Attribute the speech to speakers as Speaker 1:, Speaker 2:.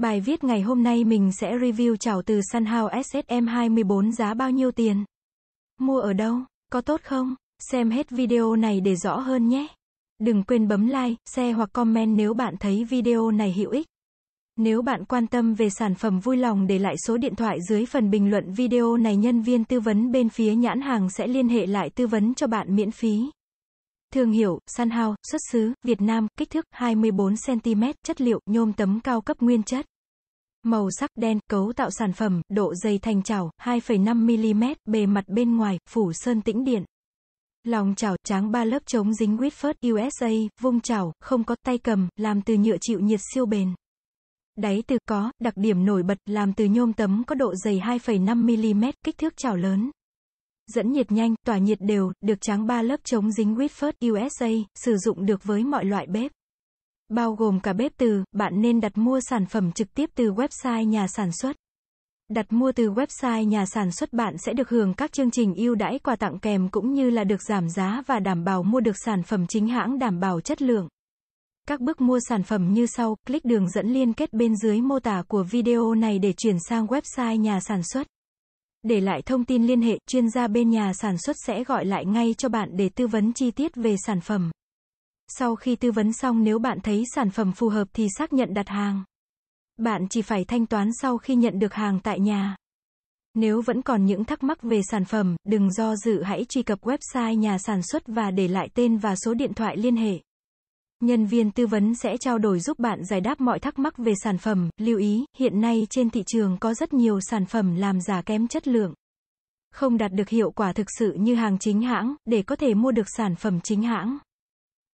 Speaker 1: Bài viết ngày hôm nay mình sẽ review chảo từ Sunhouse SSM24 giá bao nhiêu tiền? Mua ở đâu? Có tốt không? Xem hết video này để rõ hơn nhé. Đừng quên bấm like, share hoặc comment nếu bạn thấy video này hữu ích. Nếu bạn quan tâm về sản phẩm vui lòng để lại số điện thoại dưới phần bình luận video này nhân viên tư vấn bên phía nhãn hàng sẽ liên hệ lại tư vấn cho bạn miễn phí. Thương hiệu, Sunhouse, xuất xứ, Việt Nam, kích thước 24cm, chất liệu, nhôm tấm cao cấp nguyên chất. Màu sắc đen, cấu tạo sản phẩm, độ dày thành chảo, 2,5mm, bề mặt bên ngoài, phủ sơn tĩnh điện. Lòng chảo, tráng ba lớp chống dính Whitford, USA, vung chảo, không có tay cầm, làm từ nhựa chịu nhiệt siêu bền. Đáy từ có, đặc điểm nổi bật, làm từ nhôm tấm có độ dày 2,5mm, kích thước chảo lớn. Dẫn nhiệt nhanh, tỏa nhiệt đều, được tráng ba lớp chống dính Whitford, USA, sử dụng được với mọi loại bếp. Bao gồm cả bếp từ, bạn nên đặt mua sản phẩm trực tiếp từ website nhà sản xuất. Đặt mua từ website nhà sản xuất bạn sẽ được hưởng các chương trình ưu đãi quà tặng kèm cũng như là được giảm giá và đảm bảo mua được sản phẩm chính hãng đảm bảo chất lượng. Các bước mua sản phẩm như sau, click đường dẫn liên kết bên dưới mô tả của video này để chuyển sang website nhà sản xuất. Để lại thông tin liên hệ, chuyên gia bên nhà sản xuất sẽ gọi lại ngay cho bạn để tư vấn chi tiết về sản phẩm. Sau khi tư vấn xong nếu bạn thấy sản phẩm phù hợp thì xác nhận đặt hàng. Bạn chỉ phải thanh toán sau khi nhận được hàng tại nhà. Nếu vẫn còn những thắc mắc về sản phẩm, đừng do dự hãy truy cập website nhà sản xuất và để lại tên và số điện thoại liên hệ. Nhân viên tư vấn sẽ trao đổi giúp bạn giải đáp mọi thắc mắc về sản phẩm. Lưu ý, hiện nay trên thị trường có rất nhiều sản phẩm làm giả kém chất lượng. Không đạt được hiệu quả thực sự như hàng chính hãng, để có thể mua được sản phẩm chính hãng.